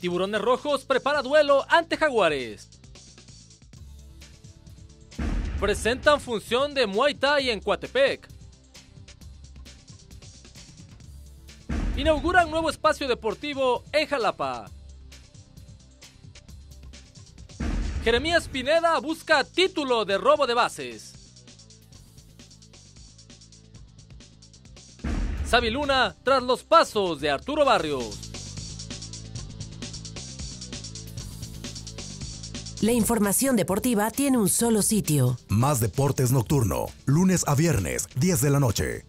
Tiburones Rojos prepara duelo ante Jaguares. Presentan función de Muay Thai en Coatepec. Inauguran nuevo espacio deportivo en Jalapa. Jeremías Pineda busca título de robo de bases. Sabi Luna tras los pasos de Arturo Barrios. La información deportiva tiene un solo sitio. Más Deportes Nocturno, lunes a viernes, 10 de la noche.